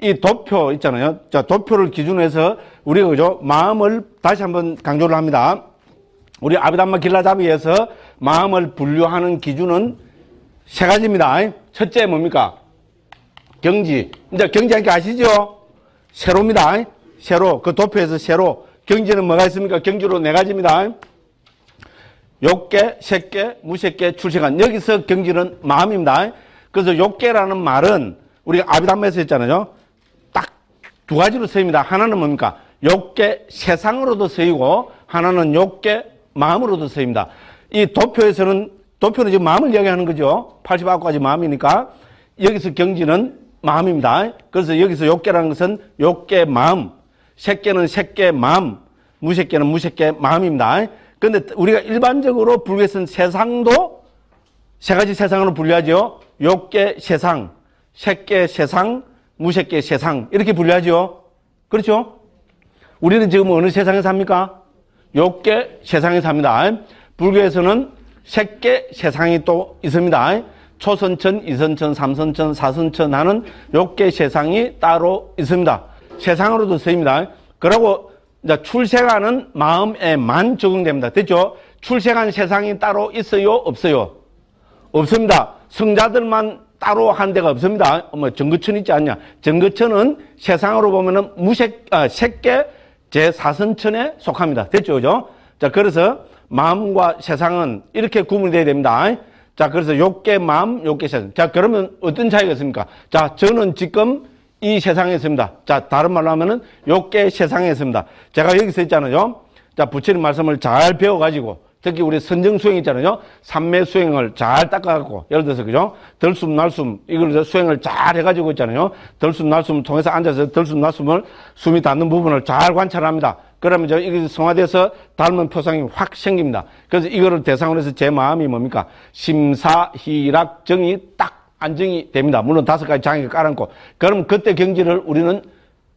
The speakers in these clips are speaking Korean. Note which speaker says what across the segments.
Speaker 1: 이 도표 있잖아요. 자, 도표를 기준으로 해서 우리가 그죠? 마음을 다시 한번 강조를 합니다. 우리 아비담마 길라잡이에서 마음을 분류하는 기준은 세 가지입니다. 첫째 뭡니까? 경지. 이제 경지하니까 아시죠? 세로입니다. 세로. 그 도표에서 세로. 경지는 뭐가 있습니까? 경지로 네 가지입니다. 욕계, 색계, 무색계, 출세관. 여기서 경지는 마음입니다. 그래서 욕계라는 말은 우리가 아비담에서 했잖아요. 딱두 가지로 쓰입니다. 하나는 뭡니까? 욕계 세상으로도 쓰이고 하나는 욕계 마음으로도 쓰입니다. 이 도표에서는 도표는 지금 마음을 이야기하는 거죠. 89가지 마음이니까 여기서 경지는 마음입니다. 그래서 여기서 욕계라는 것은 욕계 마음, 색계는 색계 마음, 무색계는 무색계 마음입니다. 근데 우리가 일반적으로 불교에서는 세상도 세 가지 세상으로 분류하죠. 욕계 세상, 색계 세상, 무색계 세상 이렇게 분류하죠. 그렇죠? 우리는 지금 어느 세상에 삽니까? 욕계 세상에 삽니다. 불교에서는 색계 세상이 또 있습니다. 초선천, 이선천, 삼선천, 사선천 하는 욕계 세상이 따로 있습니다. 세상으로도 쓰입니다. 그리고 출생하는 마음에만 적용됩니다. 됐죠? 출생한 세상이 따로 있어요? 없어요? 없습니다. 성자들만 따로 한 데가 없습니다. 뭐 정거천 있지 않냐? 정거천은 세상으로 보면은 무색, 아, 색계 제 4선천에 속합니다. 됐죠? 그죠? 자, 그래서 마음과 세상은 이렇게 구분이 돼야 됩니다. 자, 그래서 욕계 마음, 욕계 세상. 자, 그러면 어떤 차이가 있습니까? 자, 저는 지금 이 세상에 있습니다. 자, 다른 말로 하면은 욕계 세상에 있습니다. 제가 여기서 있잖아요. 자, 부처님 말씀을 잘 배워가지고 특히 우리 선정 수행 있잖아요. 삼매 수행을 잘 닦아갖고, 예를 들어서, 그죠? 덜숨, 날숨, 이걸 수행을 잘 해가지고 있잖아요. 덜숨, 날숨 통해서 앉아서 덜숨, 날숨을 숨이 닿는 부분을 잘 관찰합니다. 그러면 저, 이게 성화돼서 닮은 표상이 확 생깁니다. 그래서 이거를 대상으로 해서 제 마음이 뭡니까? 심사, 희락, 정이 딱 안정이 됩니다. 물론 다섯 가지 장애가 깔아놓고. 그럼 그때 경지를 우리는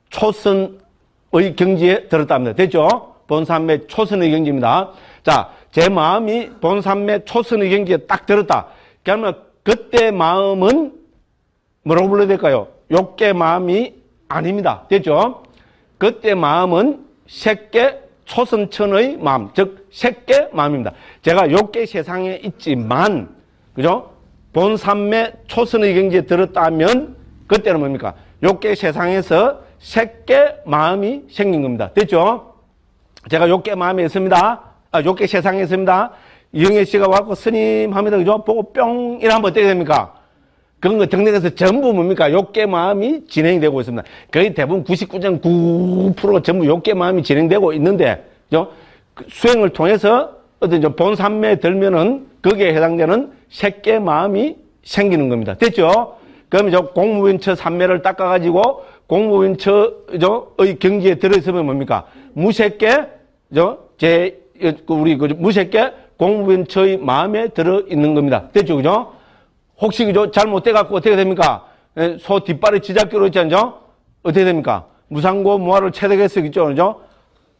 Speaker 1: 초선의 경지에 들었답니다. 됐죠? 본산매 초선의 경지입니다. 자, 제 마음이 본산매 초선의 경지에 딱 들었다. 그러면 그때 마음은 뭐라고 불러야 될까요? 욕계 마음이 아닙니다. 됐죠? 그때 마음은 색계 초선천의 마음, 즉 색계 마음입니다. 제가 욕계 세상에 있지만, 그죠? 본산매 초선의 경지에 들었다면 그때는 뭡니까? 욕계 세상에서 색계 마음이 생긴 겁니다. 됐죠? 제가 욕계 마음이 있습니다. 아, 욕계 세상에 있습니다. 이영애 씨가 와갖고 스님 합니다. 그죠? 보고 뿅! 이러면 어떻게 됩니까? 그런 거 정리해서 전부 뭡니까? 욕계 마음이 진행이 되고 있습니다. 거의 대부분 99.9%가 전부 욕계 마음이 진행되고 있는데, 그죠? 그 수행을 통해서 어떤 본산매에 들면은 거기에 해당되는 색계 마음이 생기는 겁니다. 됐죠? 그러면 저 공무원처 산매를 닦아가지고 공무원처의 경지에 들어있으면 뭡니까? 무색계, 저, 제, 그 우리 그 무색계 공무원처의 마음에 들어 있는 겁니다. 됐죠? 그죠? 혹시 그죠? 잘못돼 갖고 어떻게 됩니까? 예, 소 뒷발에 지잡기로 있잖아요? 어떻게 됩니까? 무상고 무화를 체득했었겠죠? 그죠?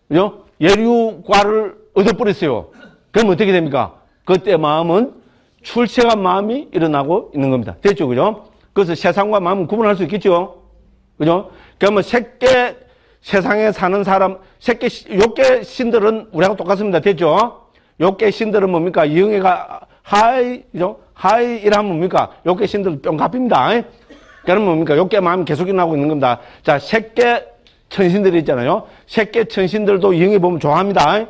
Speaker 1: 그죠? 예류과를 얻어버렸어요. 그럼 어떻게 됩니까? 그때 마음은 출세한 마음이 일어나고 있는 겁니다. 됐죠? 그죠? 그래서 세상과 마음은 구분할 수 있겠죠? 그죠? 그러면 새끼 세상에 사는 사람, 새끼, 욕계 신들은 우리하고 똑같습니다. 됐죠? 욕계 신들은 뭡니까? 영애가 hi, 그죠? hi 이라면 뭡니까? 욕계 신들 뿅 갑니다. 그러면 뭡니까? 욕계 마음이 계속 일어나고 있는 겁니다. 자, 새끼 천신들이 있잖아요. 새끼 천신들도 영애 보면 좋아합니다.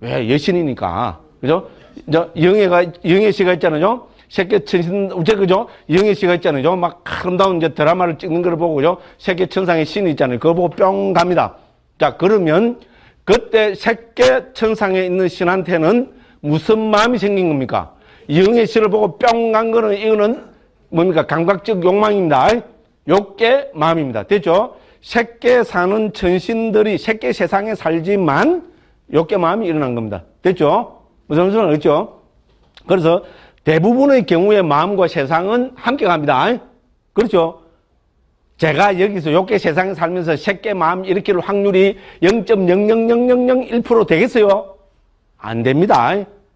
Speaker 1: 왜? 여신이니까. 그죠? 저, 영애가, 영애 씨가 있잖아요. 세계 천신, 어째 그죠? 영애 씨가 있잖아요. 막 아름다운 이제 드라마를 찍는 걸 보고, 그죠? 세계 천상의 신이 있잖아요. 그거 보고 뿅 갑니다. 자, 그러면 그때 세계 천상에 있는 신한테는 무슨 마음이 생긴 겁니까? 영애 씨를 보고 뿅 간 거는 이거는 뭡니까? 감각적 욕망입니다. 욕계 마음입니다. 됐죠? 세계 사는 천신들이 세계 세상에 살지만 욕계 마음이 일어난 겁니다. 됐죠? 무슨 말인지 알겠죠? 그래서 대부분의 경우에 마음과 세상은 함께 갑니다. 그렇죠? 제가 여기서 욕계 세상에 살면서 색계 마음 일으킬 확률이 0.00001% 되겠어요? 안 됩니다.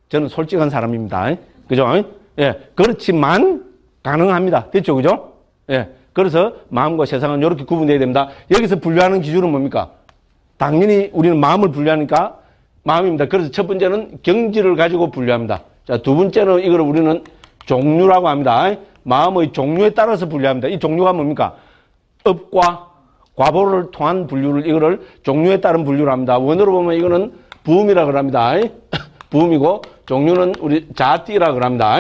Speaker 1: 저는 솔직한 사람입니다. 그죠? 예. 그렇지만 가능합니다. 됐죠? 그죠? 예. 그래서 마음과 세상은 이렇게 구분돼야 됩니다. 여기서 분류하는 기준은 뭡니까? 당연히 우리는 마음을 분류하니까 마음입니다. 그래서 첫 번째는 경지를 가지고 분류합니다. 자, 두 번째는 이걸 우리는 종류라고 합니다. 마음의 종류에 따라서 분류합니다. 이 종류가 뭡니까? 업과 과보를 통한 분류를 이거를 종류에 따른 분류를 합니다. 원어로 보면 이거는 부음이라고 합니다. 부음이고 종류는 우리 자띠라고 합니다.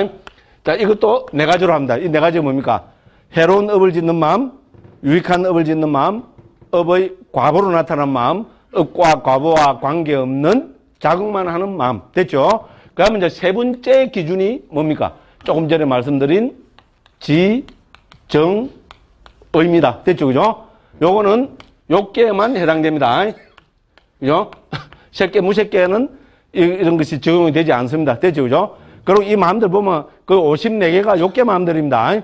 Speaker 1: 자, 이것도 네 가지로 합니다. 이 네 가지가 뭡니까? 해로운 업을 짓는 마음, 유익한 업을 짓는 마음, 업의 과보로 나타난 마음, 업과 과보와 관계없는 자극만 하는 마음. 됐죠? 그러면 이제 세 번째 기준이 뭡니까? 조금 전에 말씀드린 지, 정, 의입니다. 됐죠? 그죠? 요거는 요께만 해당됩니다. 그죠? 새끼, 무새끼는 이런 것이 적용이 되지 않습니다. 됐죠? 그죠? 그리고 이 마음들 보면 그 54개가 요께 마음들입니다.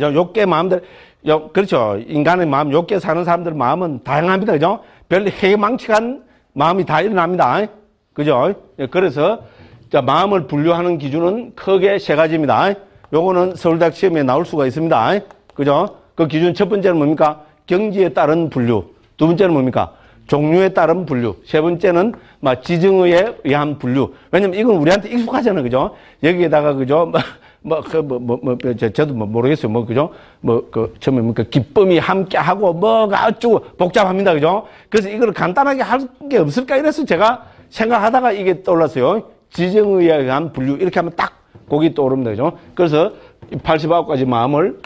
Speaker 1: 요께 마음들, 요, 그렇죠. 인간의 마음, 요께 사는 사람들 마음은 다양합니다. 그죠? 별 해망측한 마음이 다 일어납니다. 그죠? 예, 그래서 자, 마음을 분류하는 기준은 크게 세 가지입니다. 요거는 서울대학 시험에 나올 수가 있습니다. 그죠? 그 기준 첫 번째는 뭡니까? 경지에 따른 분류. 두 번째는 뭡니까? 종류에 따른 분류. 세 번째는 막 지정에 의한 분류. 왜냐면 이건 우리한테 익숙하잖아요. 그죠? 여기에다가 그죠? 뭐, 그, 뭐, 뭐, 뭐, 저, 저도 뭐 모르겠어요. 뭐, 그죠? 뭐, 그, 처음에 뭐, 그, 기쁨이 함께 하고, 뭐가 어쩌고, 복잡합니다. 그죠? 그래서 이걸 간단하게 할 게 없을까? 이래서 제가 생각하다가 이게 떠올랐어요. 지정에 의한 분류. 이렇게 하면 딱 거기 떠오릅니다. 그죠? 그래서 89가지 마음을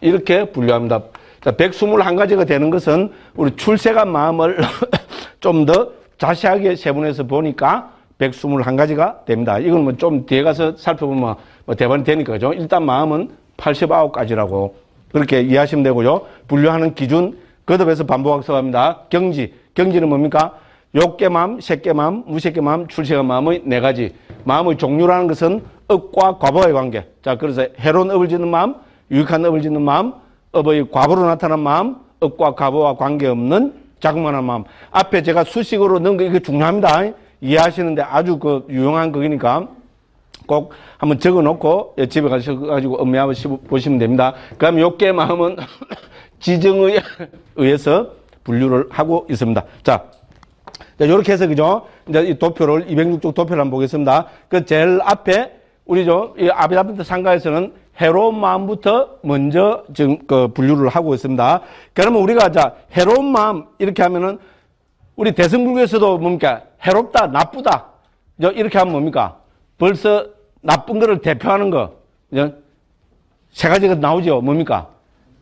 Speaker 1: 이렇게 분류합니다. 자, 121가지가 되는 것은 우리 출세간 마음을 좀 더 자세하게 세분해서 보니까 121가지가 됩니다. 이건 뭐 좀 뒤에 가서 살펴보면 뭐 대반이 되니까 그죠? 일단 마음은 89가지라고 그렇게 이해하시면 되고요. 분류하는 기준 거듭해서 반복학습합니다. 경지. 경지는 뭡니까? 욕계 마음, 색계 마음, 무색계 마음, 출세간 마음의 네 가지. 마음의 종류라는 것은 업과 과보의 관계. 자, 그래서 해로운 업을 짓는 마음, 유익한 업을 짓는 마음, 업의 과보로 나타난 마음, 업과 과보와 관계없는 자그마한 마음. 앞에 제가 수식으로 넣은 거 이게 중요합니다. 이해하시는데 아주 그 유용한 거니까 꼭 한번 적어 놓고 집에 가셔가지고 음미하고 보시면 됩니다. 그럼 욕계 마음은 지정에 의해서 분류를 하고 있습니다. 자, 이렇게 해서 그죠? 이제 이 도표를 206쪽 도표를 한번 보겠습니다. 그 제일 앞에 우리 저이 아비다비트 상가에서는 해로운 마음부터 먼저 지금 그 분류를 하고 있습니다. 그러면 우리가 자 해로운 마음 이렇게 하면은 우리 대승불교에서도 뭡니까? 해롭다 나쁘다. 이렇게 하면 뭡니까? 벌써 나쁜 거를 대표하는 거. 세 가지가 나오죠. 뭡니까?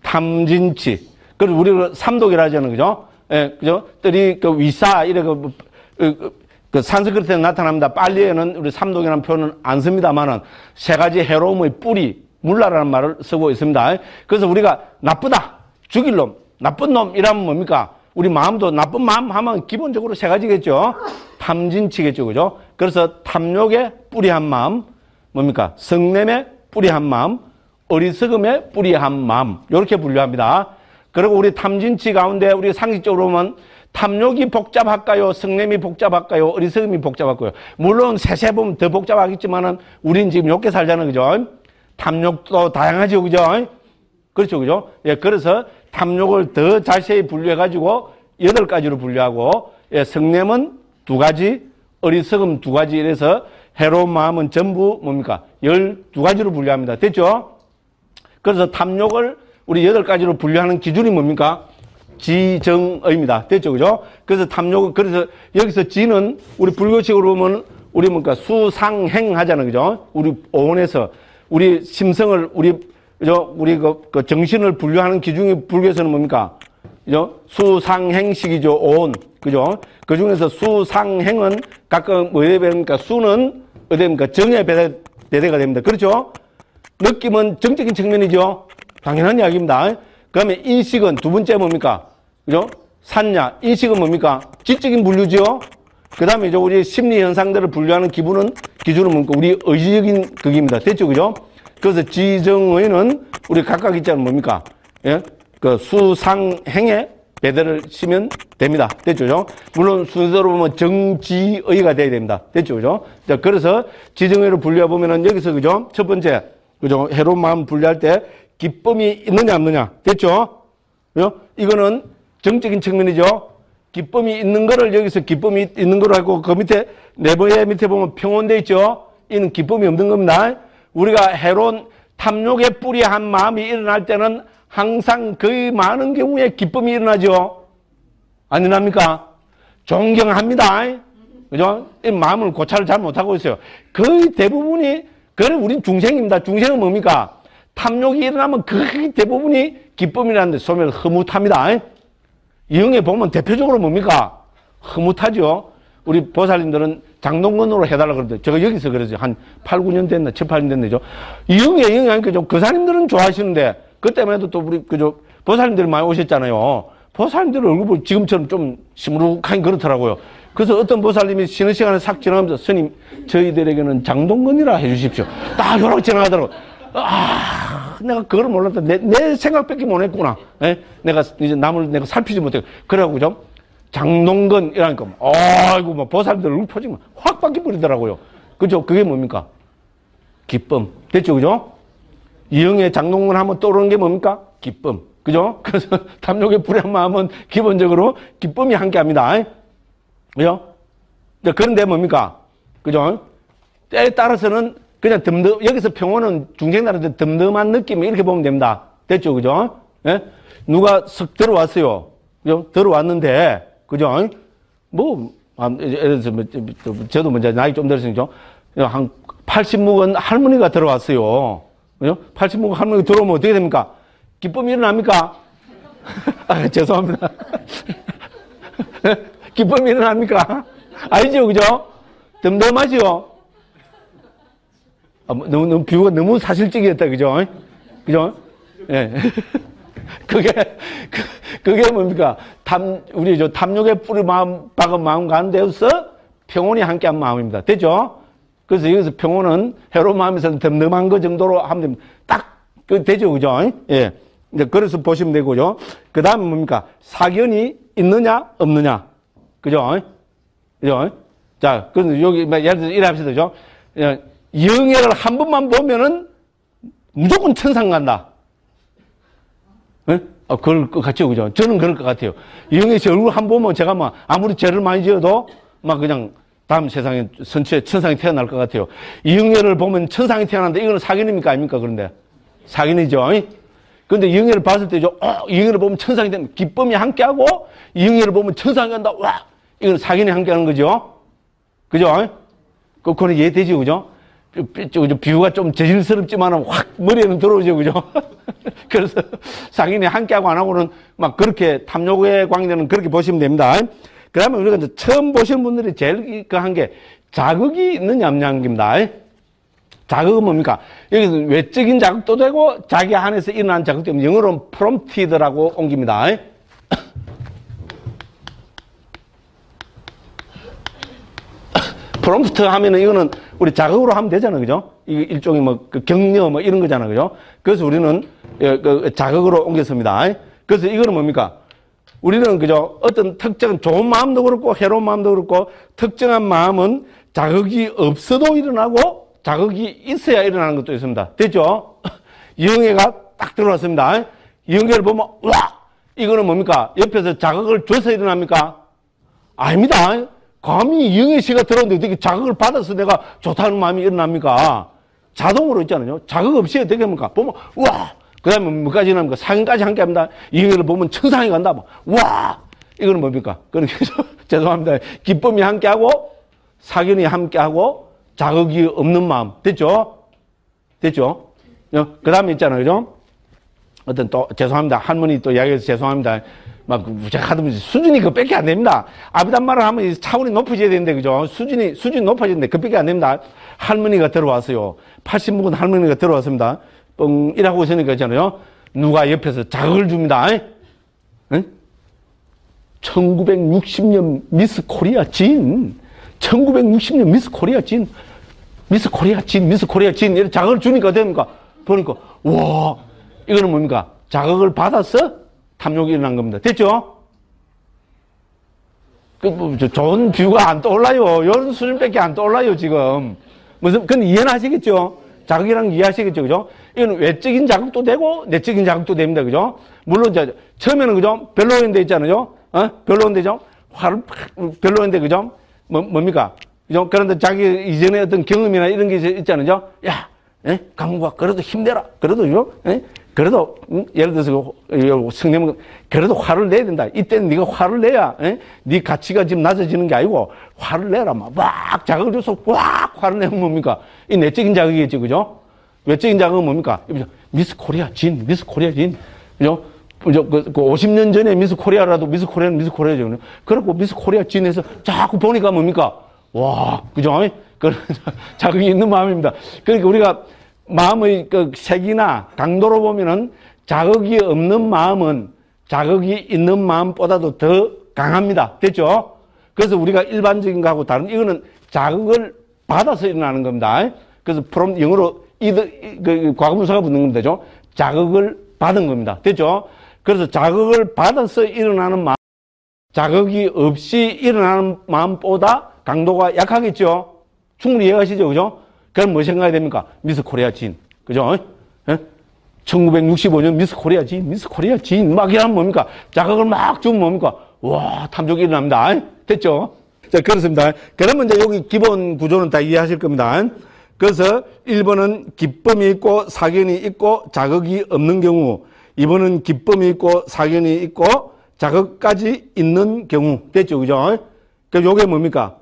Speaker 1: 탐진치. 그리고 우리가 삼독이라 하잖아요. 그죠 예 그죠 뜰이 그 위사 이래 그, 그, 그 산스크리트에 나타납니다 빨리에는 우리 삼독이라는 표현은 안 씁니다만은 세 가지 해로움의 뿌리 물라라는 말을 쓰고 있습니다. 그래서 우리가 나쁘다, 죽일 놈, 나쁜 놈이라면 뭡니까? 우리 마음도 나쁜 마음 하면 기본적으로 세 가지겠죠. 탐진치겠죠. 그죠? 그래서 탐욕에 뿌리한 마음, 뭡니까? 성냄에 뿌리한 마음, 어리석음에 뿌리한 마음. 이렇게 분류합니다. 그리고 우리 탐진치 가운데 우리 상식적으로 보면 탐욕이 복잡할까요? 성냄이 복잡할까요? 어리석음이 복잡할까요? 물론 세세 보면 더 복잡하겠지만은 우린 지금 욕게 살잖아요. 그죠? 탐욕도 다양하죠. 그죠? 그렇죠. 그죠? 예, 그래서 탐욕을 더 자세히 분류해 가지고 여덟 가지로 분류하고, 예, 성냄은 두 가지, 어리석음 두 가지 이래서 해로운 마음은 전부 뭡니까? 열두 가지로 분류합니다. 됐죠? 그래서 탐욕을 우리 여덟 가지로 분류하는 기준이 뭡니까? 지정의입니다. 됐죠? 그죠? 그래서 탐욕은, 그래서 여기서 지는 우리 불교식으로 보면 우리 뭡니까? 수상행 하잖아요. 그죠? 우리 오원에서 우리 심성을 우리 저 우리 그, 그 정신을 분류하는 기준이 불교에서는 뭡니까? 그죠? 수상행식이죠. 온. 그죠? 그 중에서 수상행은 가끔 뭐에 배웁니까? 수는 어디입니까? 정에 배대, 배대가 됩니다. 그렇죠? 느낌은 정적인 측면이죠. 당연한 이야기입니다. 그다음에 인식은 두 번째 뭡니까? 그죠? 산냐. 인식은 뭡니까? 지적인 분류죠. 그 다음에 이제 우리 심리 현상들을 분류하는 기분은, 기준은 뭡니까? 우리 의지적인 극입니다. 됐죠? 그죠? 그래서 지정의는 우리 각각 있잖아요. 뭡니까? 예? 그 수상행에 배대를 치면 됩니다. 됐죠? 그죠? 물론 순서로 보면 정지의가 돼야 됩니다. 됐죠? 그죠? 자, 그래서 지정의를 분류해 보면은 여기서 그죠? 첫 번째, 그죠? 해로운 마음 분류할 때 기쁨이 있느냐 없느냐 됐죠? 그죠? 이거는 정적인 측면이죠. 기쁨이 있는 거를 여기서 기쁨이 있는 거로 하고 그 밑에 내부의 밑에 보면 평온돼 있죠. 이는 기쁨이 없는 겁니다. 우리가 해로운 탐욕의 뿌리한 마음이 일어날 때는 항상 거의 많은 경우에 기쁨이 일어나죠. 안 일어납니까? 존경합니다. 그죠? 이 마음을 고찰을 잘 못하고 있어요. 거의 대부분이, 그래, 우린 중생입니다. 중생은 뭡니까? 탐욕이 일어나면 거의 대부분이 기쁨이라는데 소멸 흐뭇합니다. 이영에 보면 대표적으로 뭡니까? 흐뭇하죠. 우리 보살님들은 장동건으로 해달라 그러는데 제가 여기서 그러죠. 한 8, 9년 됐나, 7, 8년 됐나죠. 이영에, 이영에 하니까 좀 그사님들은 좋아하시는데 그때만 해도 또 우리 그저 보살님들이 많이 오셨잖아요. 보살님들 얼굴 보면 지금처럼 좀 시무룩하긴 그렇더라고요. 그래서 어떤 보살님이 쉬는 시간에 싹 지나가면서 스님 저희들에게는 장동건이라 해주십시오. 딱 요렇게 지나가더라고요. 아, 내가 그걸 몰랐다. 내, 내 생각밖에 못 했구나. 예? 내가 이제 남을 내가 살피지 못해. 그래갖고 좀 장동건 이라니까, 아이고, 뭐, 보살들 표정이 확 바뀌어버리더라고요. 그죠? 그게 뭡니까? 기쁨. 됐죠? 그죠? 이영의 장동건 하면 떠오르는 게 뭡니까? 기쁨. 그죠? 그래서 탐욕의 불의한 마음은 기본적으로 기쁨이 함께 합니다. 그죠? 그런데 뭡니까? 그죠? 때에 따라서는 그냥 덤덤, 여기서 평온은 중생들한테 덤덤한 느낌 이렇게 보면 됩니다. 됐죠? 그죠? 예? 누가 석 들어왔어요. 그죠? 들어왔는데, 그죠? 뭐, 아, 예를 들어서, 뭐, 저도 먼저 나이 좀 들었으니까, 한 80묵은 할머니가 들어왔어요. 그죠? 80묵 할머니가 들어오면 어떻게 됩니까? 기쁨이 일어납니까? 아, 죄송합니다. 기쁨이 일어납니까? 아니죠, 그죠? 덤덤하죠? 아, 뭐, 너무, 너무, 비유가 너무 사실적이었다, 그죠? 그죠? 예. 그게, 그, 그게 뭡니까? 탐, 우리 저 탐욕의 뿌리 마음, 박은 마음 가운데서 평온이 함께 한 마음입니다. 됐죠? 그래서 여기서 평온은 해로운 마음에서는 덤덤한 거 정도로 하면 됩니다. 딱, 그, 되죠? 그죠? 예. 이제 그래서 보시면 되고요. 그 다음에 뭡니까? 사견이 있느냐, 없느냐. 그죠? 그죠? 자, 그래서 여기, 뭐 예를 들어서 이래 합시다. 그죠? 영예를 한 번만 보면은 무조건 천상 간다. 예? 아, 그럴 것 같죠, 그죠? 저는 그럴 것 같아요. 영예 씨 얼굴 한번 보면 제가 막 아무리 죄를 많이 지어도 막 그냥 다음 세상에 선체 천상이 태어날 것 같아요. 이영예를 보면 천상이 태어난다. 이거는 사견입니까? 아닙니까? 그런데. 사견이죠. 근데 영예를 봤을 때죠. 어, 영예를 보면 천상이 된다. 기쁨이 함께하고 영예를 보면 천상이 간다. 와! 이건 사견이 함께하는 거죠. 그죠? 그, 그건 이해되죠, 그죠? 비유가 좀 저질스럽지만 확 머리에는 들어오죠, 그죠? 그래서 상인이 함께하고 안 하고는 막 그렇게 탐욕에 관계되는 그렇게 보시면 됩니다. 그 다음에 우리가 이제 처음 보시는 분들이 제일 그 한 게 자극이 있느냐 없냐는 겁니다. 자극은 뭡니까? 여기서 외적인 자극도 되고 자기 안에서 일어난 자극도 되면 영어로는 프롬티드라고 옮깁니다. 프롬프트 하면은 이거는 우리 자극으로 하면 되잖아요. 그죠? 이 일종의 뭐그 격려 뭐 이런 거잖아요. 그죠? 그래서 우리는 예, 그 자극으로 옮겼습니다. 그래서 이거는 뭡니까? 우리는 그죠? 어떤 특정 좋은 마음도 그렇고 해로운 마음도 그렇고 특정한 마음은 자극이 없어도 일어나고 자극이 있어야 일어나는 것도 있습니다. 됐죠? 영예가 딱 들어왔습니다. 영예를 보면 와 이거는 뭡니까? 옆에서 자극을 줘서 일어납니까? 아닙니다. 감히 이영애 씨가 들었는데 어떻게 자극을 받아서 내가 좋다는 마음이 일어납니까? 자동으로 있잖아요. 자극 없이 어떻게 합니까? 보면, 와! 그 다음에 뭐까지 일어납니까? 상인까지 함께 합니다. 이영애를 보면 천상에 간다. 뭐. 와! 이거는 뭡니까? 그러니 죄송합니다. 기쁨이 함께 하고, 사견이 함께 하고, 자극이 없는 마음. 됐죠? 됐죠? 그 다음에 있잖아요. 그죠? 어떤 또, 죄송합니다. 할머니 또 이야기해서 죄송합니다. 막 하다못해 수준이 그밖에 안 됩니다. 아비단 말을 하면 차원이 높아져야 되는데 그죠? 수준이 수준이 높아지는데 그밖에 안 됩니다. 할머니가 들어왔어요. 80묵은 할머니가 들어왔습니다. 뻥 이라고 있으니까 있잖아요. 누가 옆에서 자극을 줍니다. 응? 1960년 미스 코리아 진. 1960년 미스 코리아 진. 미스 코리아 진, 미스 코리아 진. 이런 자극을 주니까 됩니까? 보니까, 와, 이거는 뭡니까? 자극을 받았어? 탐욕이 일어난 겁니다. 됐죠? 그, 뭐, 좋은 뷰가 안 떠올라요. 이런 수준밖에 안 떠올라요, 지금. 무슨, 근데 이해는 하시겠죠? 자극이라는 거 이해하시겠죠, 그죠? 이건 외적인 자극도 되고 내적인 자극도 됩니다, 그죠? 물론 이제 처음에는 그죠? 별로인데 있잖아요, 어? 별로인데죠? 화를 팍 별로인데 그죠? 뭐 뭡니까? 그죠? 그런데 자기 이전에 어떤 경험이나 이런 게 있잖아요. 야, 예? 강구가 그래도 힘내라. 그래도 요, 예? 그래도 음? 예를 들어서 설령 그래도 화를 내야 된다. 이때는 네가 화를 내야 예? 네 가치가 지금 낮아지는 게 아니고 화를 내라 막, 막 자극을 줘서 꽉 화를 내면 뭡니까? 이 내적인 자극이겠죠, 그죠? 외적인 자극은 뭡니까? 미스 코리아 진, 미스 코리아 진, 그죠? 그, 그 50년 전에 미스 코리아라도 미스 코리아는 미스 코리아죠. 그리고 미스 코리아 진에서 자꾸 보니까 뭡니까? 와, 그죠? 그런 자극이 있는 마음입니다. 그러니까 우리가 마음의 그 색이나 강도로 보면은 자극이 없는 마음은 자극이 있는 마음보다도 더 강합니다. 됐죠? 그래서 우리가 일반적인 거하고 다른 이거는 자극을 받아서 일어나는 겁니다. 그래서 프롬 영어로 이드 그 과거분사가 붙는 겁니다. 되죠? 자극을 받은 겁니다. 됐죠? 그래서 자극을 받아서 일어나는 마음, 자극이 없이 일어나는 마음보다 강도가 약하겠죠? 충분히 이해하시죠? 그죠? 그럼 뭐 생각해야 됩니까? 미스 코리아 진. 그죠? 예? 1965년 미스 코리아 진, 미스 코리아 진. 막 이러면 뭡니까? 자극을 막 주면 뭡니까? 와, 탐욕이 일어납니다. 됐죠? 자, 그렇습니다. 그러면 이제 여기 기본 구조는 다 이해하실 겁니다. 그래서 1번은 기쁨이 있고 사견이 있고 자극이 없는 경우, 2번은 기쁨이 있고 사견이 있고 자극까지 있는 경우. 됐죠? 그죠? 그럼 요게 뭡니까?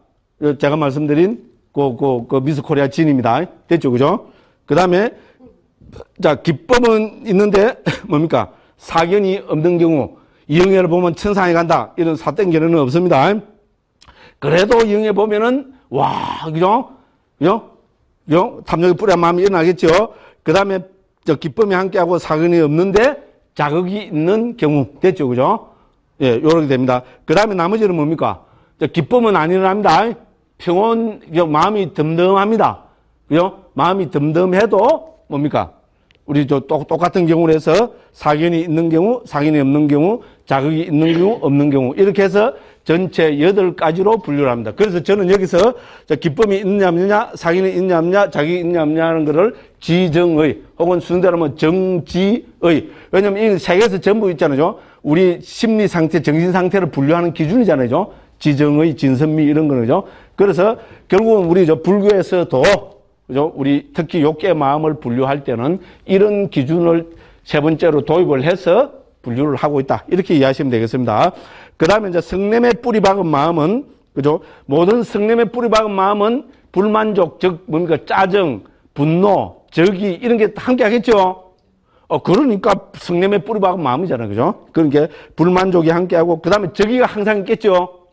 Speaker 1: 제가 말씀드린 그, 그, 그 미스 코리아 진입니다. 됐죠? 그죠? 그 다음에, 자, 기법은 있는데, 뭡니까? 사견이 없는 경우, 이영애를 보면 천상에 간다. 이런 사땡 견해는 없습니다. 그래도 이영애 보면은, 와, 그죠? 그죠? 그죠? 탐욕이 뿌려 마음이 일어나겠죠? 그 다음에, 저 기쁨이 함께하고 사견이 없는데, 자극이 있는 경우. 됐죠? 그죠? 예, 요렇게 됩니다. 그 다음에 나머지는 뭡니까? 기쁨은 안 일어납니다. 평온, 마음이 덤덤합니다. 그죠? 마음이 덤덤해도 뭡니까? 우리 저 똑같은 경우로 해서 사견이 있는 경우, 사견이 없는 경우, 자극이 있는 경우, 없는 경우. 이렇게 해서 전체 여덟 가지로 분류를 합니다. 그래서 저는 여기서 기쁨이 있느냐 없느냐, 사견이 있느냐 없느냐, 자격이 있느냐 없느냐 하는 것을 지정의, 혹은 순대로 하면 정지의. 왜냐면 이 세계에서 전부 있잖아요. 우리 심리 상태, 정신 상태를 분류하는 기준이잖아요. 지정의, 진선미 이런 거죠. 그래서 결국은 우리 저 불교에서도 그죠? 우리 특히 욕계 마음을 분류할 때는 이런 기준을 세 번째로 도입을 해서 분류를 하고 있다. 이렇게 이해하시면 되겠습니다. 그 다음에 이제 성냄에 뿌리 박은 마음은, 그죠? 모든 성냄에 뿌리 박은 마음은 불만족, 즉, 뭡니까? 짜증, 분노, 적이, 이런 게 함께 하겠죠? 어, 그러니까 성냄에 뿌리 박은 마음이잖아요. 그죠? 그러니까 불만족이 함께 하고, 그 다음에 적이가 항상 있겠죠?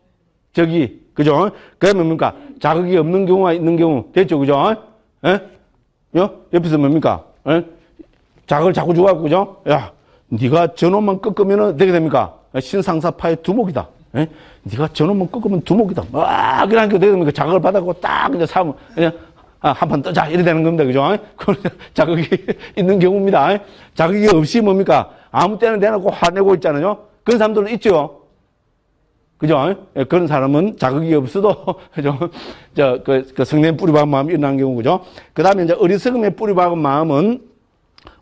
Speaker 1: 적이. 그죠? 그러면 뭡니까? 자극이 없는 경우가 있는 경우. 됐죠? 그죠? 예? 요? 옆에서 뭡니까? 예? 자극을 자꾸 주고 그죠? 야, 네가 저놈만 꺾으면 어떻게 됩니까? 신상사파의 두목이다. 예? 네가 저놈만 꺾으면 두목이다. 막 그러니까 어떻게 됩니까? 자극을 받았고 딱 이제 사면 그냥 아, 한 판 떠자 이래 되는 겁니다. 그죠? 자극이 있는 경우입니다. 자극이 없이 뭡니까? 아무 때나 대놓고 화내고 있잖아요. 그런 사람들은 있죠. 그죠? 예, 그런 사람은 자극이 없어도, 그죠? 저, 그, 그 성냄 뿌리 박은 마음이 일어난 경우, 그죠? 그 다음에 이제 어리석음에 뿌리 박은 마음은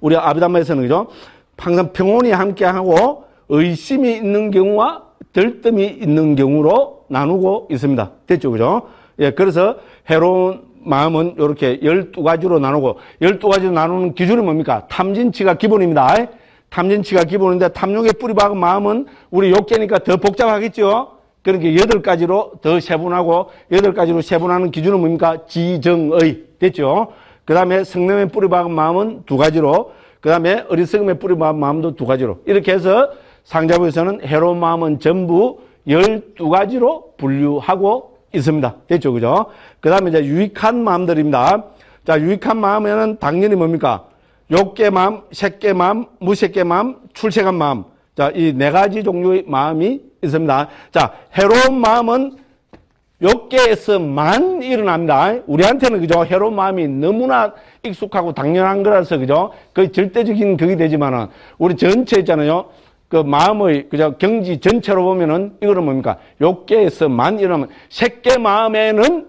Speaker 1: 우리 아비담마에서는, 그죠? 항상 평온이 함께하고 의심이 있는 경우와 들뜸이 있는 경우로 나누고 있습니다. 됐죠? 그죠? 예, 그래서 해로운 마음은 이렇게 12가지로 나누고, 12가지로 나누는 기준은 뭡니까? 탐진치가 기본입니다. 탐진치가 기본인데 탐욕에 뿌리 박은 마음은 우리 욕계니까 더 복잡하겠죠. 그러니까 여덟 가지로 더 세분하고 여덟 가지로 세분하는 기준은 뭡니까? 지정의 됐죠. 그 다음에 성냄에 뿌리 박은 마음은 두 가지로 그 다음에 어리석음에 뿌리 박은 마음도 두 가지로 이렇게 해서 상자부에서는 해로운 마음은 전부 열두 가지로 분류하고 있습니다. 됐죠. 그죠? 그 다음에 이제 유익한 마음들입니다. 자, 유익한 마음에는 당연히 뭡니까? 욕계 마음, 색계 마음, 무색계 마음, 출색한 마음. 자, 이 네 가지 종류의 마음이 있습니다. 자, 해로운 마음은 욕계에서만 일어납니다. 우리한테는 그죠? 해로운 마음이 너무나 익숙하고 당연한 거라서 그죠? 거의 절대적인 극이 되지만은 우리 전체 있잖아요. 그 마음의 그죠? 경지 전체로 보면은 이거는 뭡니까? 욕계에서만 일어나면 색계 마음에는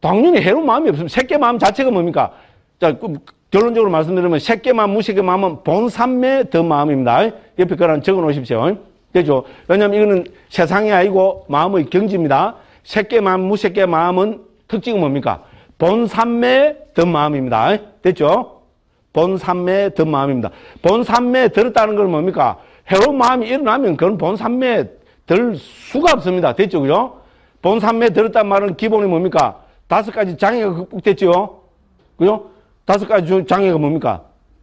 Speaker 1: 당연히 해로운 마음이 없습니다. 색계 마음 자체가 뭡니까? 자, 그 결론적으로 말씀드리면 새끼 마음, 무새끼 마음은 본산매 더 마음입니다. 옆에 거랑 적어 놓으십시오. 되죠? 왜냐면 이거는 세상이 아니고 마음의 경지입니다. 새끼 마음, 무새끼 마음은 특징은 뭡니까? 본산매 더 마음입니다. 됐죠? 본산매 더 마음입니다. 본산매 들었다는 건 뭡니까? 해로운 마음이 일어나면 그건 본산매 들 수가 없습니다. 됐죠? 그죠? 본산매 들었단 말은 기본이 뭡니까? 다섯 가지 장애가 극복됐죠? 그죠? 다섯 가지 장애가 뭡니까?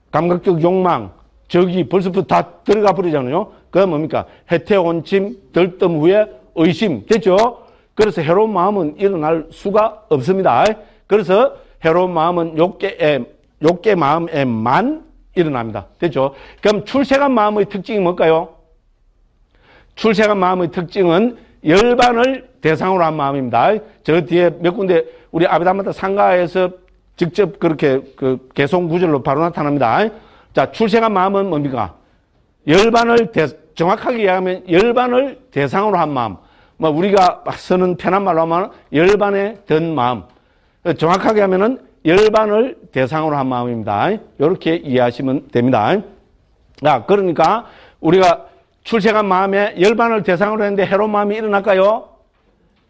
Speaker 1: 감각적 욕망, 적이 벌써부터 다 들어가 버리잖아요. 그게 뭡니까? 해태, 온침, 들뜸 후에 의심. 됐죠? 그래서 해로운 마음은 일어날 수가 없습니다. 그래서 해로운 마음은 욕계에, 욕계 마음에만 일어납니다. 됐죠? 그럼 출세한 마음의 특징이 뭘까요? 출세한 마음의 특징은 열반을 대상으로 한 마음입니다. 저 뒤에 몇 군데 우리 아비다마다 상가에서 직접 그렇게 그 개송 구절로 바로 나타납니다. 자, 출생한 마음은 뭡니까? 열반을 대, 정확하게 이야기하면 열반을 대상으로 한 마음. 뭐 우리가 쓰는 편한 말로 하면 열반에 든 마음. 정확하게 하면은 열반을 대상으로 한 마음입니다. 이렇게 이해하시면 됩니다. 자, 그러니까 우리가 출생한 마음에 열반을 대상으로 했는데 해로운 마음이 일어날까요?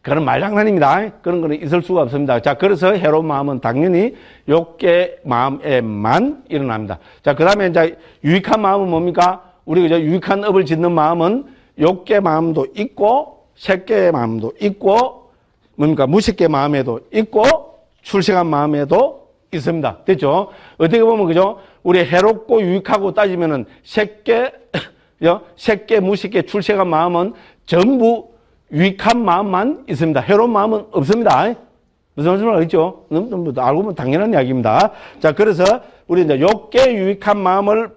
Speaker 1: 그런 말장난입니다. 그런 거는 있을 수가 없습니다. 자, 그래서 해로운 마음은 당연히 욕계 마음에만 일어납니다. 자, 그 다음에 이제 유익한 마음은 뭡니까? 우리 그저 유익한 업을 짓는 마음은 욕계 마음도 있고, 색계 마음도 있고, 뭡니까? 무색계 마음에도 있고, 출생한 마음에도 있습니다. 됐죠? 어떻게 보면 그죠? 우리 해롭고 유익하고 따지면은 색계, 색계, 무색계, 출생한 마음은 전부 유익한 마음만 있습니다. 해로운 마음은 없습니다. 무슨 말씀을 알겠죠? 알고 보면 당연한 이야기입니다. 자, 그래서 우리 이제 욕계 유익한 마음을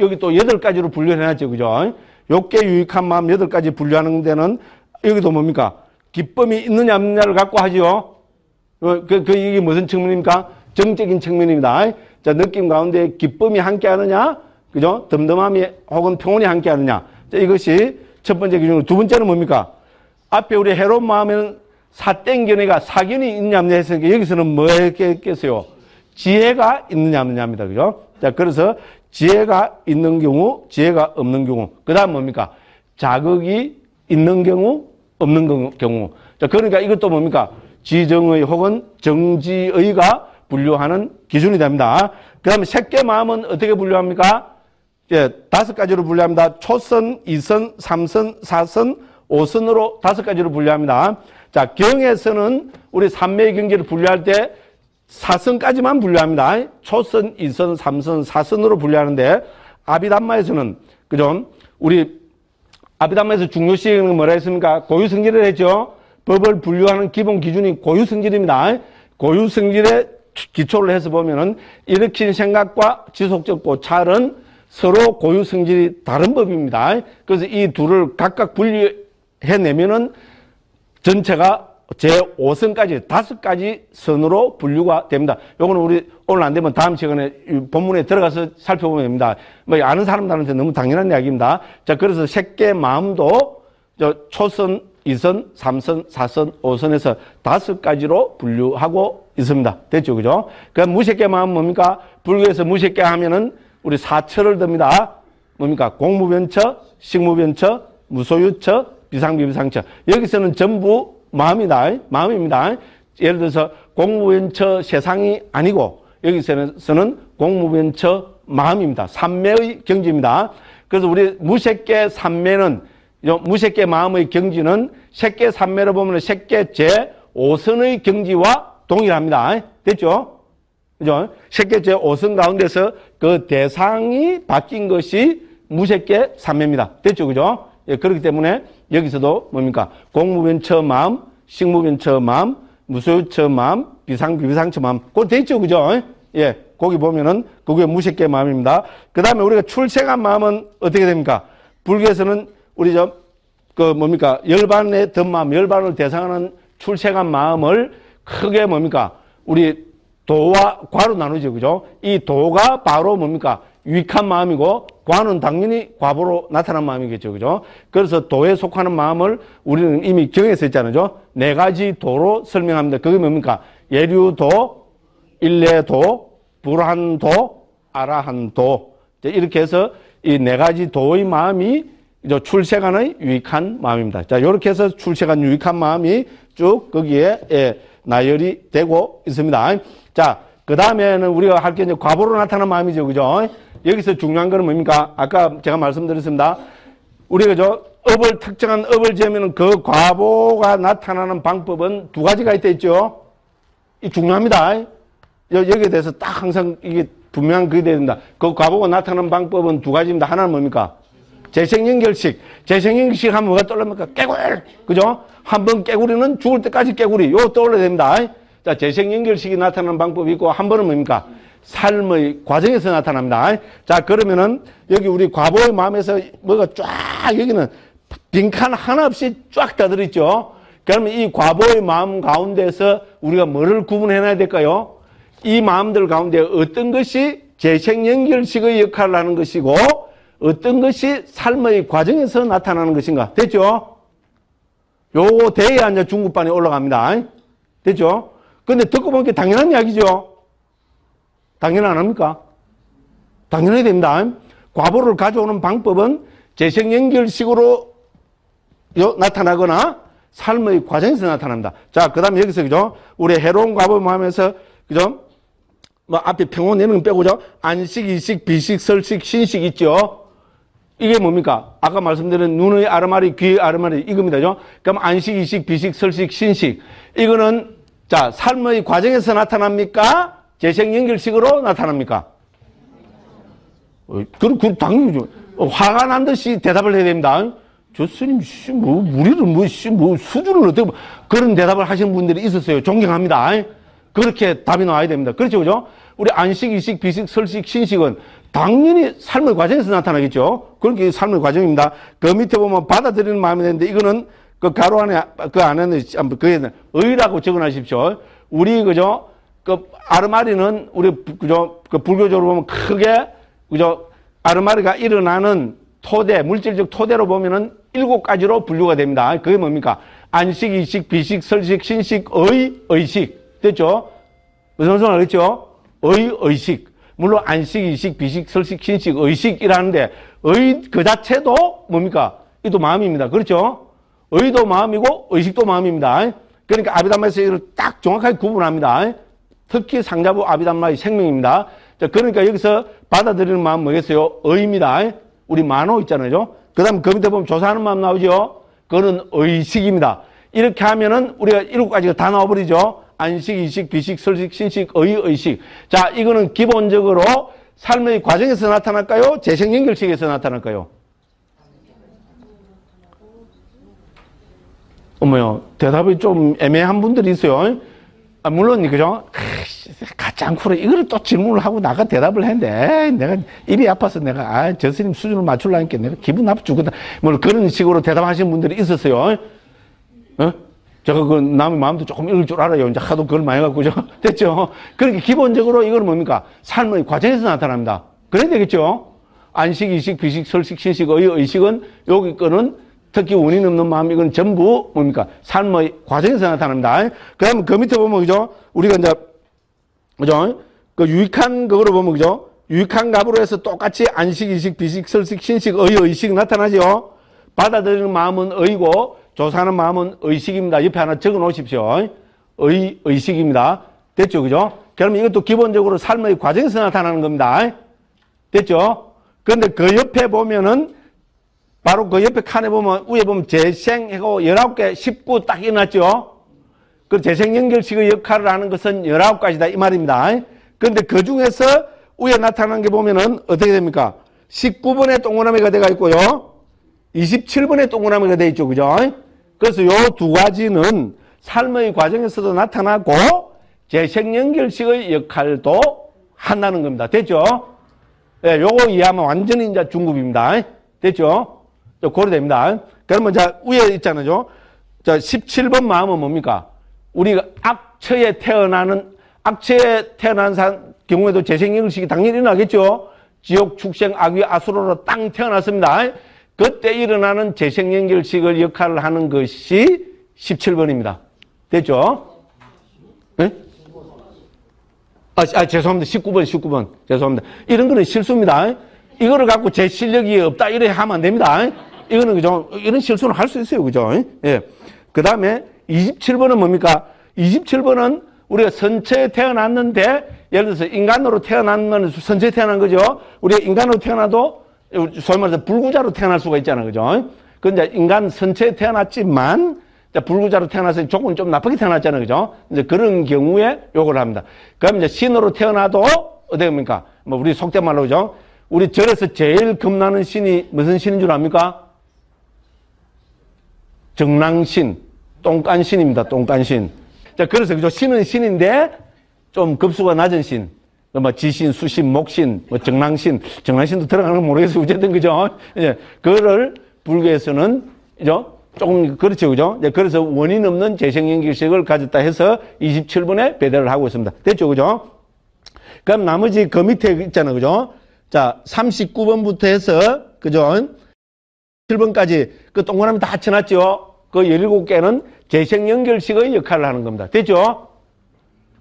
Speaker 1: 여기 또 여덟 가지로 분류해놨죠. 그죠? 욕계 유익한 마음 여덟 가지 분류하는 데는 여기도 뭡니까? 기쁨이 있느냐 없느냐를 갖고 하죠. 그, 그, 이게 무슨 측면입니까? 정적인 측면입니다. 자, 느낌 가운데 기쁨이 함께 하느냐? 그죠? 덤덤함이 혹은 평온이 함께 하느냐? 자, 이것이 첫 번째 기준으로 두 번째는 뭡니까? 앞에 우리 해로운 마음에는 사땡견이가 사견이 있냐 없냐 했으니까 여기서는 뭐 했겠어요? 지혜가 있느냐 없느냐입니다. 그죠? 자, 그래서 지혜가 있는 경우, 지혜가 없는 경우. 그 다음 뭡니까? 자극이 있는 경우, 없는 경우. 자, 그러니까 이것도 뭡니까? 지정의 혹은 정지의가 분류하는 기준이 됩니다. 그 다음에 색계 마음은 어떻게 분류합니까? 예, 다섯 가지로 분류합니다. 초선, 이선, 삼선, 사선, 5선으로 다섯 가지로 분류합니다. 자, 경에서는 우리 삼매의 경지를 분류할 때 4선까지만 분류합니다. 초선, 2선, 3선, 4선으로 분류하는데 아비담마에서는 그죠? 우리 아비담마에서 중요시는 뭐라 했습니까? 고유 성질을 했죠. 법을 분류하는 기본 기준이 고유 성질입니다. 고유 성질에 기초를 해서 보면은 일으킨 생각과 지속적 고찰은 서로 고유 성질이 다른 법입니다. 그래서 이 둘을 각각 분류 해내면은 전체가 제5선까지 다섯 가지 선으로 분류가 됩니다. 요거는 우리 오늘 안 되면 다음 시간에 본문에 들어가서 살펴보면 됩니다. 뭐 아는 사람들한테 너무 당연한 이야기입니다. 자, 그래서 색계 마음도 저 초선, 이선삼선사선오선에서 다섯 가지로 분류하고 있습니다. 됐죠? 그죠? 그 무색계 마음 뭡니까? 불교에서 무색계 하면은 우리 사처를 듭니다. 뭡니까? 공무변처, 식무변처, 무소유처, 비상비비상처. 여기서는 전부 마음이다. 마음입니다. 예를 들어서 공무원처 세상이 아니고 여기서는 공무원처 마음입니다. 삼매의 경지입니다. 그래서 우리 무색계 삼매는 무색계 마음의 경지는 색계 삼매로 보면 색계 제 5선의 경지와 동일합니다. 됐죠? 그죠? 색계 제 5선 가운데서 그 대상이 바뀐 것이 무색계 삼매입니다. 됐죠? 그죠? 예, 그렇기 때문에 여기서도 뭡니까? 공무변처 마음, 식무변처 마음, 무소유처 마음, 비상, 비상처 마음. 돼 있죠, 그죠? 예, 거기 보면은 그게 무색계 마음입니다. 그 다음에 우리가 출생한 마음은 어떻게 됩니까? 불교에서는 우리 저, 그 뭡니까? 열반의 든 마음, 열반을 대상하는 출생한 마음을 크게 뭡니까? 우리 도와 과로 나누죠, 그죠? 이 도가 바로 뭡니까? 유익한 마음이고 과는 당연히 과보로 나타난 마음이겠죠. 그죠? 그래서 도에 속하는 마음을 우리는 이미 경에서 했잖아요. 네 가지 도로 설명합니다. 그게 뭡니까? 예류도, 일례도, 불한도, 아라한도. 이렇게 해서 이 네 가지 도의 마음이 출세간의 유익한 마음입니다. 자, 이렇게 해서 출세간 유익한 마음이 쭉 거기에 예, 나열이 되고 있습니다. 자, 그 다음에는 우리가 할 게 이제 과보로 나타나는 마음이죠. 그죠? 여기서 중요한 거는 뭡니까? 아까 제가 말씀드렸습니다. 우리가 저 업을 특정한 업을 지으면 그 과보가 나타나는 방법은 두 가지가 있다 있죠. 이 중요합니다. 여, 여기에 대해서 딱 항상 이게 분명한 그게 돼야 된다. 그 과보가 나타나는 방법은 두 가지입니다. 하나는 뭡니까? 재생연결식. 재생연결식 하면 뭐가 떠올릅니까? 깨굴! 그죠? 한 번 깨구리는 죽을 때까지 깨구리. 요거 떠올려야 됩니다. 자, 재생연결식이 나타나는 방법이 있고, 한 번은 뭡니까? 삶의 과정에서 나타납니다. 자, 그러면은 여기 우리 과보의 마음에서 뭐가 쫙 여기는 빈칸 하나 없이 쫙 다 들어있죠. 그러면 이 과보의 마음 가운데서 우리가 뭐를 구분해 놔야 될까요? 이 마음들 가운데 어떤 것이 재생연결식의 역할을 하는 것이고 어떤 것이 삶의 과정에서 나타나는 것인가. 됐죠? 요거 돼야 이제 중급반에 올라갑니다. 됐죠? 근데 듣고 보니까 당연한 이야기죠. 당연 안 합니까? 당연해야 됩니다. 과보를 가져오는 방법은 재생연결식으로 나타나거나 삶의 과정에서 나타납니다. 자, 그 다음에 여기서, 그죠? 우리 해로운 과보 하면서, 그죠? 뭐, 앞에 평온 건 빼고죠? 안식, 이식, 비식, 설식, 신식 있죠? 이게 뭡니까? 아까 말씀드린 눈의 아르마리, 귀의 아르마리, 이겁니다. 죠? 그럼 안식, 이식, 비식, 설식, 신식. 이거는, 자, 삶의 과정에서 나타납니까? 재생연결식으로 나타납니까? 어, 그럼, 그, 당연히, 화가 난 듯이 대답을 해야 됩니다. 저 스님, 씨, 뭐, 우리를 뭐, 씨, 뭐, 수준을 어떻게, 그런 대답을 하시는 분들이 있었어요. 존경합니다. 그렇게 답이 나와야 됩니다. 그렇죠, 그죠? 우리 안식, 이식, 비식, 설식, 신식은 당연히 삶의 과정에서 나타나겠죠. 그렇게 삶의 과정입니다. 그 밑에 보면 받아들이는 마음이 되는데 이거는 그 가로 안에, 그 안에는, 그에 의라고 적어 놔십시오. 우리, 그죠? 그 아르마리는 우리, 그죠? 그 불교적으로 보면 크게, 그죠? 아르마리가 일어나는 토대, 물질적 토대로 보면은 일곱 가지로 분류가 됩니다. 그게 뭡니까? 안식, 이식, 비식, 설식, 신식, 의, 의식. 됐죠? 무슨 소리 알겠죠? 의, 의식. 물론 안식, 이식, 비식, 설식, 신식, 의식이라는데 의 그 자체도 뭡니까? 이도 마음입니다. 그렇죠? 의도 마음이고 의식도 마음입니다. 그러니까 아비담마에서 이를 딱 정확하게 구분합니다. 특히 상자부 아비담마의 생명입니다. 자, 그러니까 여기서 받아들이는 마음 뭐겠어요? 의입니다. 우리 만호 있잖아요. 그 다음 그 밑에 보면 조사하는 마음 나오죠. 그거는 의식입니다. 이렇게 하면은 우리가 일곱 가지가 다 나와버리죠. 안식, 이식, 비식, 설식, 신식, 의, 의식. 자, 이거는 기본적으로 삶의 과정에서 나타날까요? 재생 연결식에서 나타날까요? 어머요, 대답이 좀 애매한 분들이 있어요. 아, 물론, 그죠? 가짜 않고 이거를 또 질문을 하고 나가 대답을 했는데, 내가 입이 아파서 내가, 아, 저 스님 수준을 맞추려니까 내가 기분 나쁘 죽겠다. 뭐 그런 식으로 대답하시는 분들이 있었어요. 어? 제가 그 남의 마음도 조금 읽을 줄 알아요. 이제 하도 그걸 많이 갖고, 죠 됐죠? 그렇게 기본적으로 이거는 뭡니까? 삶의 과정에서 나타납니다. 그래야 되겠죠? 안식, 이식, 비식, 설식, 신식, 의, 의식은 여기 거는 특히 원인 없는 마음, 이건 전부 뭡니까? 삶의 과정에서 나타납니다. 그 다음에 그 밑에 보면, 그죠? 우리가 이제, 그죠? 그 유익한 그거로 보면, 그죠? 유익한 값으로 해서 똑같이 안식, 이식, 비식, 설식, 신식, 의, 의식 나타나죠? 받아들이는 마음은 의고, 조사하는 마음은 의식입니다. 옆에 하나 적어 놓으십시오. 의, 의식입니다. 됐죠? 그죠? 그러면 이것도 기본적으로 삶의 과정에서 나타나는 겁니다. 됐죠? 그런데 그 옆에 보면은 바로 그 옆에 칸에 보면 위에 보면 재생하고 19개 19 딱 일어났죠. 그 재생 연결식의 역할을 하는 것은 19가지다 이 말입니다. 그런데 그 중에서 위에 나타난 게 보면은 어떻게 됩니까? 19번의 동그라미가 되어 있고요. 27번의 동그라미가 되어 있죠. 그죠? 그래서 요 두 가지는 삶의 과정에서도 나타나고 재생 연결식의 역할도 한다는 겁니다. 됐죠? 예, 요거 이해하면 완전히 이제 중급입니다. 됐죠? 고려됩니다. 그러면 자, 위에 있잖아요. 자, 17번 마음은 뭡니까? 우리가 악처에 태어나는, 악처에 태어난 산, 경우에도 재생연식이 당연히 일어나겠죠? 지옥, 축생, 악위, 아수로로 땅 태어났습니다. 그때 일어나는 재생연결식을 역할을 하는 것이 17번입니다. 됐죠? 네? 아, 아, 죄송합니다. 19번, 19번. 죄송합니다. 이런 거는 실수입니다. 이거를 갖고 제 실력이 없다, 이래 하면 안 됩니다. 이거는 그죠? 이런 실수는 할 수 있어요. 그죠? 예. 그 다음에 27번은 뭡니까? 27번은 우리가 선체에 태어났는데, 예를 들어서 인간으로 태어난 건 선체에 태어난 거죠? 우리가 인간으로 태어나도, 소위 말해서 불구자로 태어날 수가 있잖아요. 그죠? 근데 인간 선체에 태어났지만, 자, 불구자로 태어나서 조금 좀 나쁘게 태어났잖아요. 그죠? 이제 그런 경우에 요걸 합니다. 그럼 이제 신으로 태어나도 어떻게 합니까? 뭐 우리 속된 말로 그죠? 우리 절에서 제일 겁나는 신이 무슨 신인 줄 압니까? 정랑신, 똥간신입니다. 똥간신. 자, 그래서 그죠? 신은 신인데 좀 급수가 낮은 신. 뭐 지신, 수신, 목신, 뭐 정랑신, 정랑신도 들어가는 건 모르겠어요. 어쨌든 그죠? 예, 그거를 불교에서는 그죠? 조금 그렇죠, 그죠? 네, 그래서 원인 없는 재생연결식을 가졌다 해서 27번에 배달을 하고 있습니다. 됐죠, 그죠? 그럼 나머지 그 밑에 있잖아요, 그죠? 자, 39번부터 해서 그죠? 7번까지 그 동그라미 다 합쳐놨죠? 그 17개는 재생연결식의 역할을 하는 겁니다. 됐죠?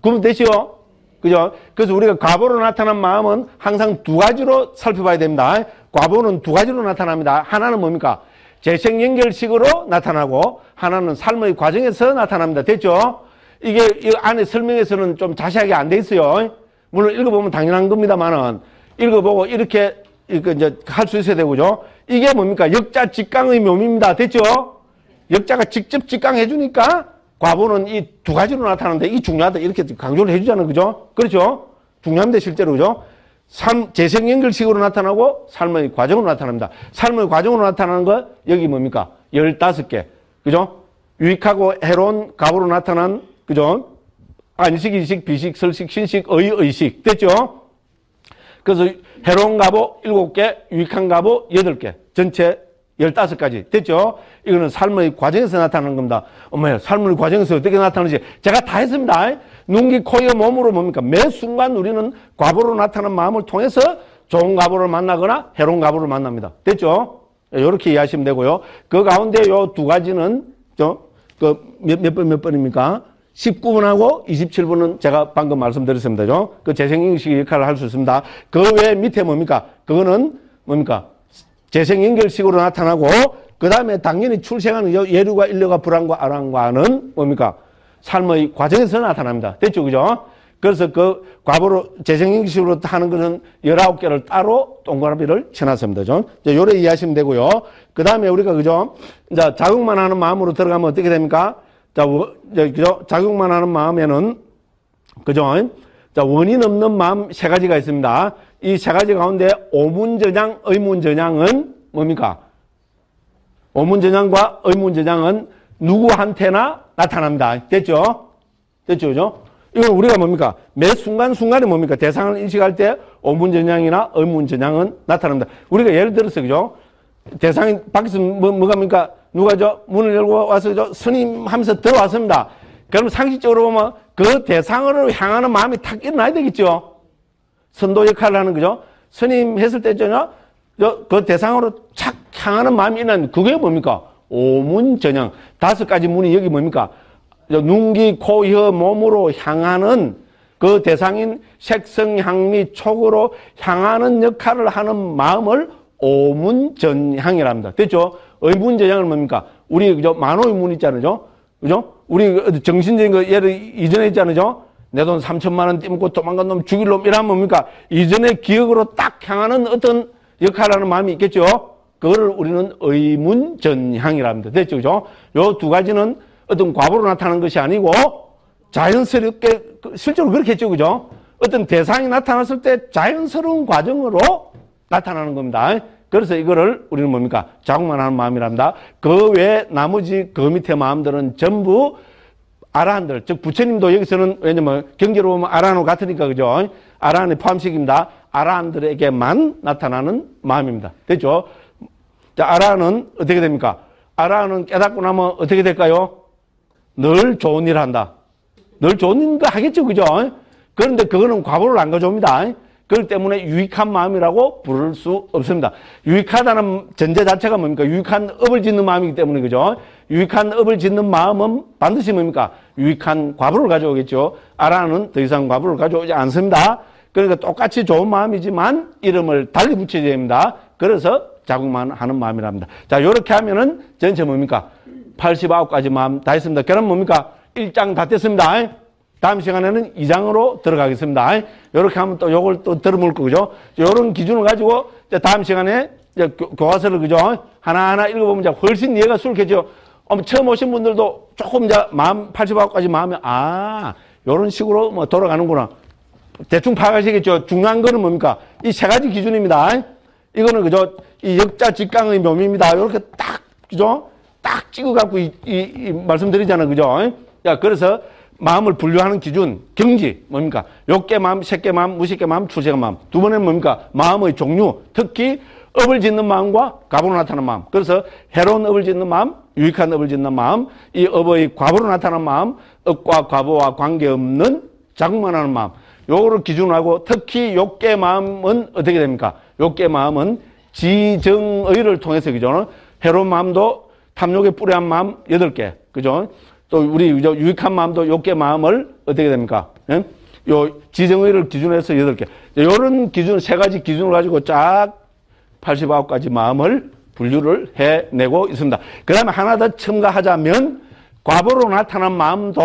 Speaker 1: 그럼 되죠? 그죠? 그래서 우리가 과보로 나타난 마음은 항상 두 가지로 살펴봐야 됩니다. 과보는 두 가지로 나타납니다. 하나는 뭡니까? 재생 연결식으로 나타나고 하나는 삶의 과정에서 나타납니다. 됐죠? 이게 이 안에 설명에서는 좀 자세하게 안 돼 있어요. 물론 읽어보면 당연한 겁니다만은 읽어보고 이렇게 이제 할 수 있어야 되고죠. 이게 뭡니까? 역자 직강의 묘미입니다. 됐죠? 역자가 직접 직강해 주니까 과보는 이 두 가지로 나타나는데 이 중요하다 이렇게 강조를 해 주잖아요. 그죠? 그렇죠? 중요합니다. 실제로 그죠? 삶, 재생 연결식으로 나타나고 삶의 과정으로 나타납니다. 삶의 과정으로 나타나는 거 여기 뭡니까? 15개. 그죠? 유익하고 해로운 값으로 나타난 그죠? 안식, 일식, 비식, 설식, 신식, 의, 의식. 됐죠? 그래서 해로운 갑오 7개, 유익한 갑오 8개. 전체 15가지. 됐죠? 이거는 삶의 과정에서 나타나는 겁니다. 어머야, 삶의 과정에서 어떻게 나타나는지 제가 다 했습니다. 눈기, 코에 몸으로 뭡니까? 매 순간 우리는 과보로 나타나는 마음을 통해서 좋은 과보를 만나거나 해로운 과보를 만납니다. 됐죠? 이렇게 이해하시면 되고요. 그 가운데 요 두 가지는 그 몇, 몇 번, 몇 번입니까? 19번하고 27번은 제가 방금 말씀드렸습니다. 그 재생형식 역할을 할 수 있습니다. 그 외에 밑에 뭡니까? 그거는 뭡니까? 재생연결식으로 나타나고 그 다음에 당연히 출생하는 예류가 인류가 불안과 아랑과는 뭡니까? 삶의 과정에서 나타납니다. 됐죠? 그죠? 그래서 그 과보로 재생연결식으로 하는 것은 19개를 따로 동그라미를 쳐놨습니다. 좀. 이제 요래 이해하시면 되고요. 그 다음에 우리가 그죠? 이제 자극만 하는 마음으로 들어가면 어떻게 됩니까? 자, 그죠? 자극만 하는 마음에는 그죠? 자, 원인 없는 마음 세 가지가 있습니다. 이 세 가지 가운데 오문전향, 의문전향은 뭡니까? 오문전향과 의문전향은 누구한테나 나타납니다. 됐죠? 됐죠? 그죠? 이건 우리가 뭡니까? 매 순간순간에 뭡니까? 대상을 인식할 때 오문전향이나 의문전향은 나타납니다. 우리가 예를 들어서, 그죠? 대상이 밖에서 뭐, 뭐가 뭡니까? 누가 저 문을 열고 와서 저 스님 하면서 들어왔습니다. 그럼 상식적으로 보면 그 대상으로 향하는 마음이 탁 일어나야 되겠죠. 선도 역할을 하는 거죠. 스님 했을 때잖아. 그 대상으로 착 향하는 마음이 일어나는 그게 뭡니까? 오문 전향. 다섯 가지 문이 여기 뭡니까? 눈기, 코, 혀, 몸으로 향하는 그 대상인 색성, 향미, 촉으로 향하는 역할을 하는 마음을 오문 전향이랍니다. 됐죠? 의문전향은 뭡니까? 우리 그죠? 만호의 문 있잖아요. 그죠? 우리 정신적인 거 예를 이전에 있잖아요. 내 돈 3천만 원 떼먹고 도망간 놈 죽일 놈 이러면 뭡니까? 이전의 기억으로 딱 향하는 어떤 역할을 하는 마음이 있겠죠? 그거를 우리는 의문전향이랍니다. 됐죠? 그죠? 요 두 가지는 어떤 과보로 나타나는 것이 아니고 자연스럽게, 실제로 그렇게 했죠. 그죠? 어떤 대상이 나타났을 때 자연스러운 과정으로 나타나는 겁니다. 그래서 이거를 우리는 뭡니까? 자국만 하는 마음이랍니다. 그 외에 나머지 그 밑에 마음들은 전부 아라한들, 즉 부처님도 여기서는 왜냐면 경제로 보면 아라노 같으니까 그죠? 아라한의 포함식입니다. 아라한들에게만 나타나는 마음입니다. 됐죠? 자, 아라한은 어떻게 됩니까? 아라한은 깨닫고 나면 어떻게 될까요? 늘 좋은 일 한다. 늘 좋은 일 하겠죠, 그죠? 그런데 그거는 과보를 안 가져옵니다. 그렇기 때문에 유익한 마음이라고 부를 수 없습니다. 유익하다는 전제 자체가 뭡니까? 유익한 업을 짓는 마음이기 때문에 그죠? 유익한 업을 짓는 마음은 반드시 뭡니까? 유익한 과부를 가져오겠죠. 아라는 더 이상 과부를 가져오지 않습니다. 그러니까 똑같이 좋은 마음이지만 이름을 달리 붙여야 됩니다. 그래서 자국만 하는 마음이랍니다. 자, 요렇게 하면은 전체 뭡니까? 89가지 마음 다 했습니다. 그럼 뭡니까? 1장 다 됐습니다. 다음 시간에는 2장으로 들어가겠습니다. 이렇게 하면 또 요걸 또 들어볼 거죠. 요런 기준을 가지고 다음 시간에 교과서를 그죠. 하나하나 읽어보면 훨씬 이해가. 어, 처음 오신 분들도 조금 이제 마음, 89가지 마음이, 아, 요런 식으로 뭐 돌아가는구나. 대충 파악하시겠죠. 중요한 거는 뭡니까? 이 세 가지 기준입니다. 이거는 그저 이 역자 직강의 묘미입니다. 이렇게 딱 그죠? 딱 찍어갖고 이, 이, 이 말씀드리잖아요. 그죠? 야 그래서 마음을 분류하는 기준 경지 뭡니까? 욕계 마음, 색계 마음, 무색계 마음, 추색계 마음. 두 번째는 뭡니까? 마음의 종류. 특히 업을 짓는 마음과 과부로 나타나는 마음. 그래서 해로운 업을 짓는 마음, 유익한 업을 짓는 마음, 이 업의 과부로 나타나는 마음, 업과 과부와 관계없는 자국만 하는 마음. 요거를 기준으로 하고 특히 욕계 마음은 어떻게 됩니까? 욕계 마음은 지정의를 통해서 그죠? 해로운 마음도 탐욕에 뿌리한 마음 여덟 개 그죠? 또 우리? 유익한 마음도 욕계 마음을 어떻게 됩니까? 예? 요 지정의를 기준으로 해서 여덟 개 요런 기준 세 가지 기준을 가지고 쫙 89가지 마음을 분류를 해내고 있습니다. 그 다음에 하나 더 첨가하자면 과보로 나타난 마음도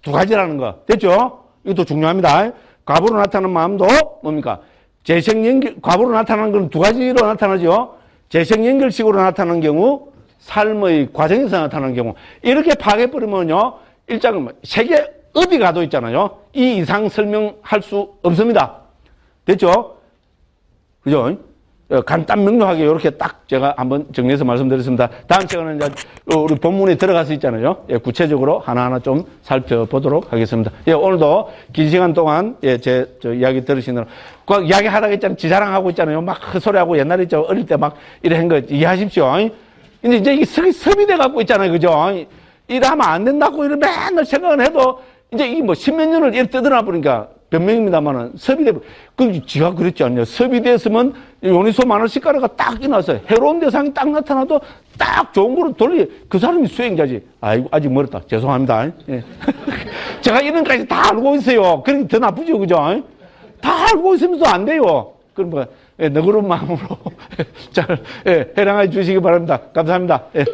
Speaker 1: 두 가지라는 거. 됐죠? 이것도 중요합니다. 과보로 나타나는 마음도 뭡니까? 재생연결, 과보로 나타나는 건 두 가지로 나타나죠. 재생연결식으로 나타나는 경우, 삶의 과정에서 나타나는 경우. 이렇게 파악해버리면요. 일장은 뭐 세계 어디 가도 있잖아요. 이 이상 설명할 수 없습니다. 됐죠? 그죠? 어, 간단 명료하게 이렇게 딱 제가 한번 정리해서 말씀드렸습니다. 다음 시간은 이제 우리 본문에 들어가서 있잖아요. 예, 구체적으로 하나하나 좀 살펴보도록 하겠습니다. 예, 오늘도 긴 시간 동안 예, 제저 이야기 들으시느라 그 이야기 하다가 있잖아요. 지자랑하고 있잖아요. 막 헛소리하고 옛날에 저 어릴 때 막 이래 한거 이해하십시오. 근데 이제 이게 섭이, 섭이돼 갖고 있잖아요. 그죠? 이러면 안 된다고 이래 맨날 생각을 해도 이제 이게 뭐 십몇 년을 이렇게 떠드나 보니까 변명입니다만은 섭이 돼, 그 지가 그랬지 않냐. 섭이 됐으면 요니소 마늘식가루가 딱 일어나서 해로운 대상이 딱 나타나도 딱 좋은 거로 돌리, 그 사람이 수행자지. 아이고, 아직 멀었다. 죄송합니다. 예. 제가 이런 까지 다 알고 있어요. 그러니 더 나쁘죠. 그죠? 다 알고 있으면서 안 돼요. 예, 너그러운 마음으로 잘, 예, 해랑해 주시기 바랍니다. 감사합니다. 예.